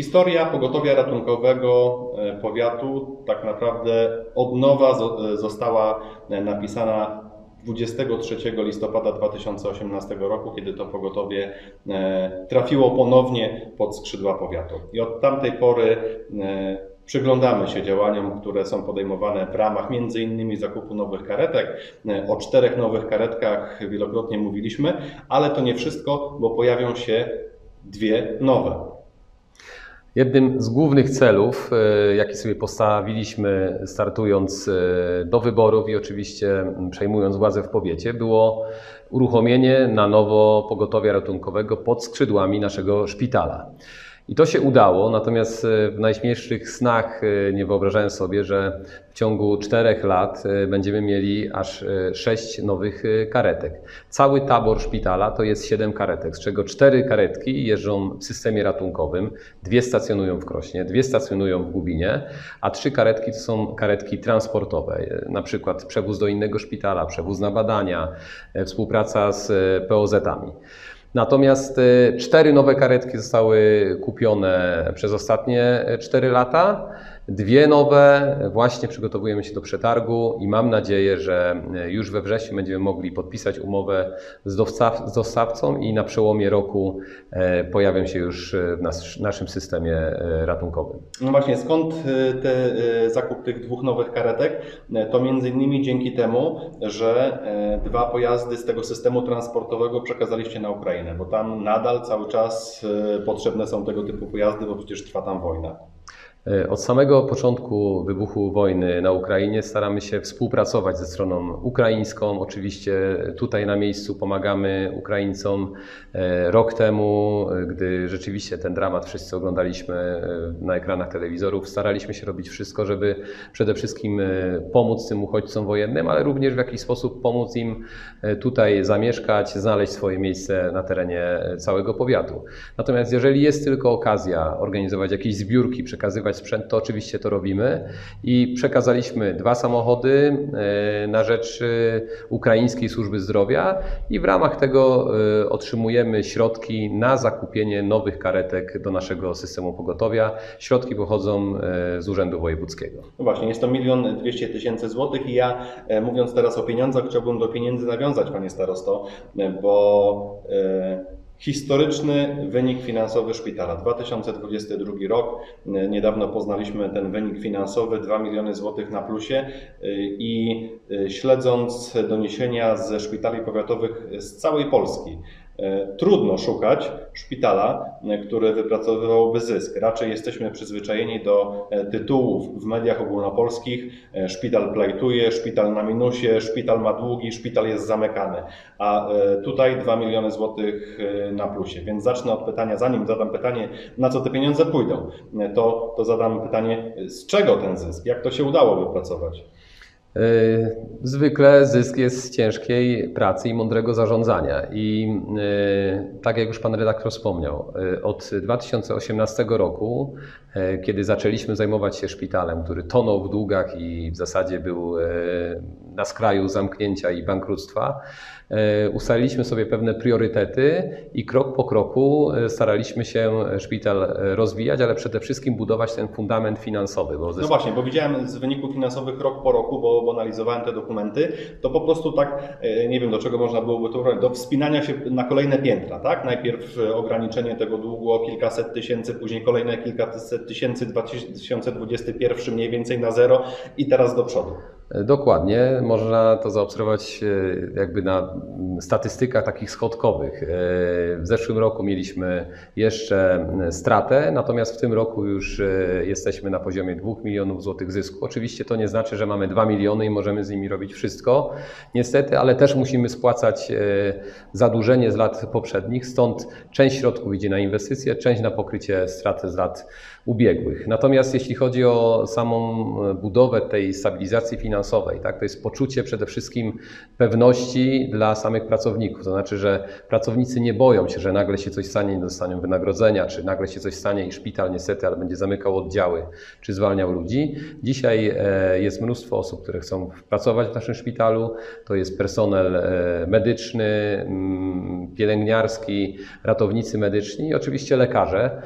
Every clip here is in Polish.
Historia pogotowia ratunkowego e, powiatu tak naprawdę od nowa e, została e, napisana 23 listopada 2018 roku, kiedy to pogotowie trafiło ponownie pod skrzydła powiatu. I od tamtej pory przyglądamy się działaniom, które są podejmowane w ramach między innymi zakupu nowych karetek. O czterech nowych karetkach wielokrotnie mówiliśmy, ale to nie wszystko, bo pojawią się dwie nowe. Jednym z głównych celów, e, jaki sobie postawiliśmy startując e, do wyborów i oczywiście przejmując władzę w powiecie, było uruchomienie na nowo pogotowia ratunkowego pod skrzydłami naszego szpitala. I to się udało, natomiast e, w najśmielszych snach e, nie wyobrażałem sobie, że w ciągu czterech lat e, będziemy mieli aż sześć nowych karetek. Cały tabor szpitala to jest siedem karetek, z czego cztery karetki jeżdżą w systemie ratunkowym, dwie stacjonują w Krośnie, dwie stacjonują w Gubinie, a trzy karetki to są karetki transportowe, na przykład przewóz do innego szpitala, przewóz na badania, współpraca z POZ-ami. Natomiast e, cztery nowe karetki zostały kupione przez ostatnie e, cztery lata. Dwie nowe, właśnie przygotowujemy się do przetargu i mam nadzieję, że e, już we wrześniu będziemy mogli podpisać umowę z, dostaw, z dostawcą i na przełomie roku e, pojawią się już e, w nas, naszym systemie ratunkowym. No właśnie, skąd te, zakup tych dwóch nowych karetek? To między innymi dzięki temu, że dwa pojazdy z tego systemu transportowego przekazaliście na Ukrainę, bo tam nadal cały czas potrzebne są tego typu pojazdy, bo przecież trwa tam wojna. E, Od samego początku wybuchu wojny na Ukrainie staramy się współpracować ze stroną ukraińską. Oczywiście tutaj na miejscu pomagamy Ukraińcom. E, Rok temu, e, gdy rzeczywiście ten dramat wszyscy oglądaliśmy na ekranach telewizorów, staraliśmy się robić wszystko, żeby przede wszystkim pomóc tym uchodźcom wojennym, ale również w jakiś sposób pomóc im tutaj zamieszkać, znaleźć swoje miejsce na terenie całego powiatu. Natomiast jeżeli jest tylko okazja organizować jakieś zbiórki, przekazywać sprzęt, to oczywiście to robimy i przekazaliśmy dwa samochody e, na rzecz e, Ukraińskiej Służby Zdrowia i w ramach tego e, otrzymujemy środki na zakupienie nowych karetek do naszego systemu pogotowia. Środki pochodzą z Urzędu Wojewódzkiego. No właśnie, jest to milion dwieście tysięcy złotych i ja mówiąc teraz o pieniądzach, chciałbym do pieniędzy nawiązać, panie starosto, bo historyczny wynik finansowy szpitala 2022 rok. Niedawno poznaliśmy ten wynik finansowy 2 miliony złotych na plusie i e, śledząc doniesienia ze szpitali powiatowych z całej Polski, Trudno szukać szpitala, e, który wypracowywałby zysk. Raczej jesteśmy przyzwyczajeni do e, tytułów w mediach ogólnopolskich. e, Szpital plajtuje, szpital na minusie, szpital ma długi, szpital jest zamykany. A e, tutaj 2 miliony złotych e, na plusie. Więc zacznę od pytania, zanim zadam pytanie, na co te pieniądze pójdą, e, to, to zadam pytanie, z czego ten zysk? Jak to się udało wypracować? E, Zwykle zysk jest z ciężkiej pracy i mądrego zarządzania. I e, tak jak już Pan redaktor wspomniał, e, od 2018 roku, kiedy zaczęliśmy zajmować się szpitalem, który tonął w długach i w zasadzie był na skraju zamknięcia i bankructwa, e, ustaliliśmy sobie pewne priorytety i krok po kroku e, staraliśmy się szpital e, rozwijać, ale przede wszystkim budować ten fundament finansowy. Bo ze No właśnie, bo widziałem z wyników finansowych rok po roku, bo, bo analizowałem te dokumenty, to po prostu tak, nie wiem do czego można byłoby to do wspinania się na kolejne piętra, tak? Najpierw ograniczenie tego długu o kilkaset tysięcy, później kolejne kilkaset tysięcy, 2021 mniej więcej na zero i teraz do przodu. Dokładnie, można to zaobserwować e, jakby na statystykach takich schodkowych. E, W zeszłym roku mieliśmy jeszcze stratę, natomiast w tym roku już e, jesteśmy na poziomie 2 milionów złotych zysku. Oczywiście to nie znaczy, że mamy 2 miliony i możemy z nimi robić wszystko, niestety, ale też musimy spłacać e, zadłużenie z lat poprzednich, stąd część środków idzie na inwestycje, część na pokrycie straty z lat ubiegłych. Natomiast jeśli chodzi o samą e, budowę tej stabilizacji finansowej, tak, to jest poczucie przede wszystkim pewności dla samych pracowników. To znaczy, że pracownicy nie boją się, że nagle się coś stanie, nie dostaną wynagrodzenia, czy nagle się coś stanie i szpital niestety, ale będzie zamykał oddziały, czy zwalniał ludzi. Dzisiaj e, jest mnóstwo osób, które chcą pracować w naszym szpitalu. To jest personel e, medyczny, mm, pielęgniarski, ratownicy medyczni i oczywiście lekarze.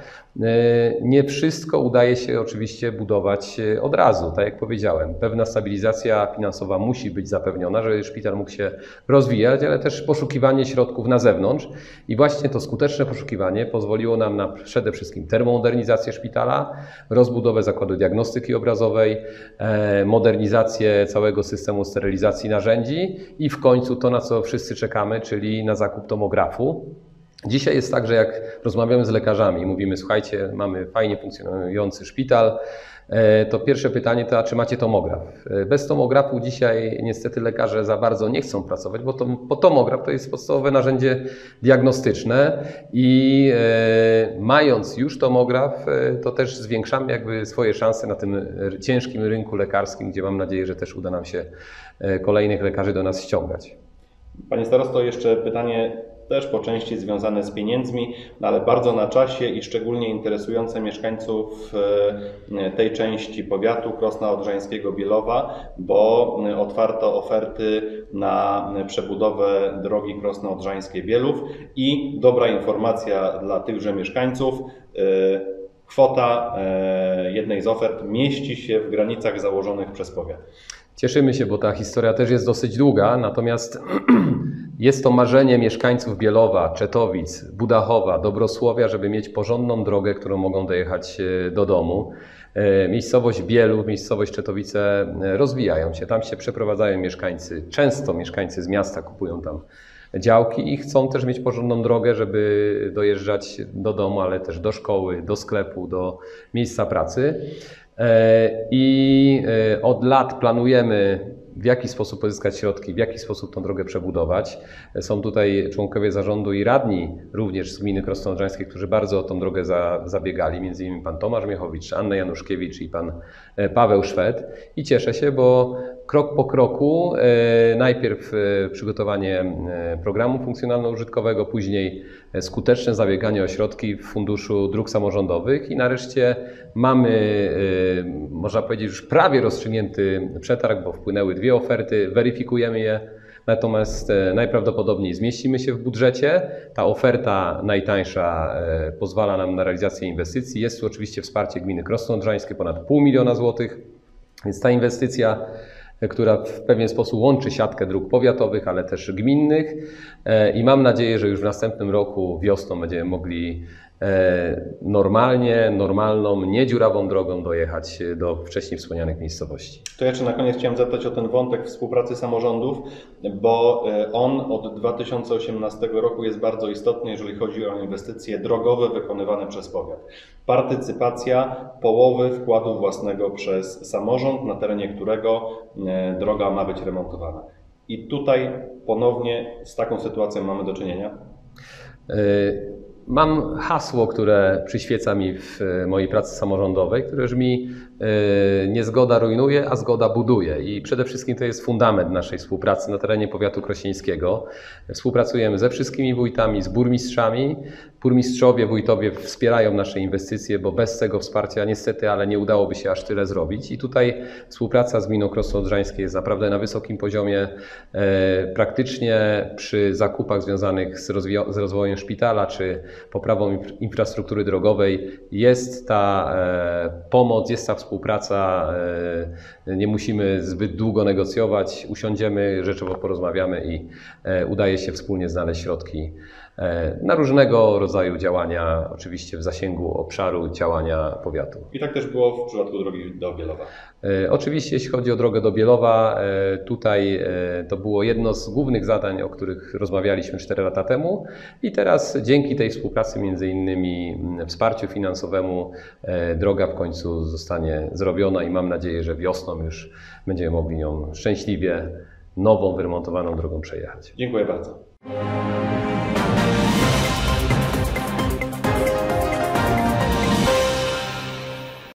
Nie wszystko udaje się oczywiście budować od razu, tak jak powiedziałem. Pewna stabilizacja finansowa musi być zapewniona, żeby szpital mógł się rozwijać, ale też poszukiwanie środków na zewnątrz. I właśnie to skuteczne poszukiwanie pozwoliło nam na przede wszystkim termomodernizację szpitala, rozbudowę zakładu diagnostyki obrazowej, modernizację całego systemu sterylizacji narzędzi i w końcu to, na co wszyscy czekamy, czyli na zakup tomografu. Dzisiaj jest tak, że jak rozmawiamy z lekarzami i mówimy, słuchajcie, mamy fajnie funkcjonujący szpital, to pierwsze pytanie to, czy macie tomograf? Bez tomografu dzisiaj niestety lekarze za bardzo nie chcą pracować, bo, to, bo tomograf to jest podstawowe narzędzie diagnostyczne i e, mając już tomograf, e, to też zwiększamy jakby swoje szanse na tym ciężkim rynku lekarskim, gdzie mam nadzieję, że też uda nam się e, kolejnych lekarzy do nas ściągać. Panie starosto, jeszcze pytanie też po części związane z pieniędzmi, ale bardzo na czasie i szczególnie interesujące mieszkańców e, tej części powiatu Krosna Odrzańskiego Bielowa, bo otwarto oferty na przebudowę drogi Krosna Odrzańskie Bielów i dobra informacja dla tychże mieszkańców. E, kwota e, jednej z ofert mieści się w granicach założonych przez powiat. Cieszymy się, bo ta historia też jest dosyć długa, natomiast jest to marzenie mieszkańców Bielowa, Czetowic, Budachowa, Dobrosłowia, żeby mieć porządną drogę, którą mogą dojechać e, do domu. E, miejscowość Bielów, miejscowość Czetowice e, rozwijają się, tam się przeprowadzają mieszkańcy, często mieszkańcy z miasta kupują tam działki i chcą też mieć porządną drogę, żeby dojeżdżać do domu, ale też do szkoły, do sklepu, do miejsca pracy. I od lat planujemy w jaki sposób pozyskać środki, w jaki sposób tą drogę przebudować. Są tutaj członkowie zarządu i radni również z gminy Krosno-Odrzańskiej, którzy bardzo o tą drogę za, zabiegali, między innymi pan Tomasz Miechowicz, Anna Januszkiewicz i pan e, Paweł Szwed. I cieszę się, bo krok po kroku, e, najpierw e, przygotowanie programu funkcjonalno-użytkowego, później skuteczne zabieganie o środki w Funduszu Dróg Samorządowych i nareszcie mamy, można powiedzieć, już prawie rozstrzygnięty przetarg, bo wpłynęły dwie oferty, weryfikujemy je. Natomiast najprawdopodobniej zmieścimy się w budżecie. Ta oferta najtańsza pozwala nam na realizację inwestycji. Jest tu oczywiście wsparcie gminy Krosno Odrzańskie, ponad pół miliona złotych. Więc ta inwestycja która w pewien sposób łączy siatkę dróg powiatowych, ale też gminnych i mam nadzieję, że już w następnym roku wiosną będziemy mogli normalnie, normalną, niedziurawą drogą dojechać do wcześniej wspomnianych miejscowości. To jeszcze na koniec chciałem zapytać o ten wątek współpracy samorządów, bo e, on od 2018 roku jest bardzo istotny, jeżeli chodzi o inwestycje drogowe wykonywane przez powiat. Partycypacja połowy wkładu własnego przez samorząd, na terenie którego e, droga ma być remontowana. I tutaj ponownie z taką sytuacją mamy do czynienia. Mam hasło, które przyświeca mi w e, mojej pracy samorządowej, które brzmi e, nie zgoda rujnuje, a zgoda buduje. I przede wszystkim to jest fundament naszej współpracy na terenie powiatu krośnieńskiego. Współpracujemy ze wszystkimi wójtami, z burmistrzami. Burmistrzowie, wójtowie wspierają nasze inwestycje, bo bez tego wsparcia niestety, ale nie udałoby się aż tyle zrobić. I tutaj współpraca z gminą Krosno Odrzańskie jest naprawdę na wysokim poziomie. E, praktycznie przy zakupach związanych z, rozwojem szpitala czy poprawą infrastruktury drogowej jest ta e, pomoc, jest ta współpraca. E, nie musimy zbyt długo negocjować, usiądziemy, rzeczowo porozmawiamy i udaje się wspólnie znaleźć środki E, na różnego rodzaju działania, oczywiście w zasięgu obszaru działania powiatu. I tak też było w przypadku drogi do Bielowa. E, oczywiście, jeśli chodzi o drogę do Bielowa, e, tutaj to było jedno z głównych zadań, o których rozmawialiśmy 4 lata temu i teraz dzięki tej współpracy, między innymi wsparciu finansowemu, droga w końcu zostanie zrobiona i mam nadzieję, że wiosną już będziemy mogli ją szczęśliwie nową, wyremontowaną drogą przejechać. Dziękuję bardzo.